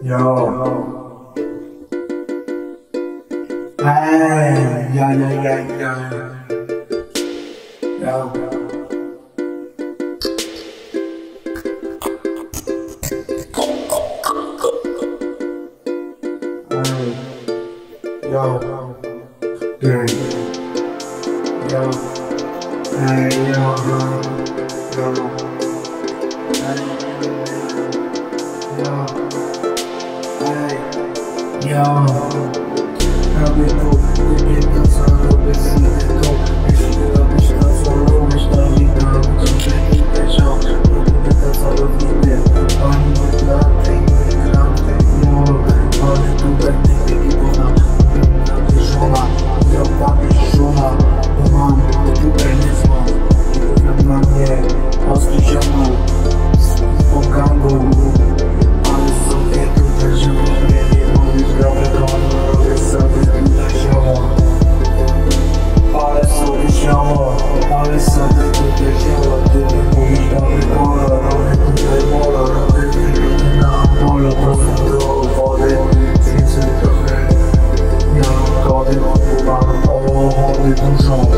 Yo. Hey, yo, yo, yo, yo. Yo. Hey. Yo. Dang. Yo. Hey, yo, yo. Yo. Hey, yo. down. I've been over, been down, up I've been control.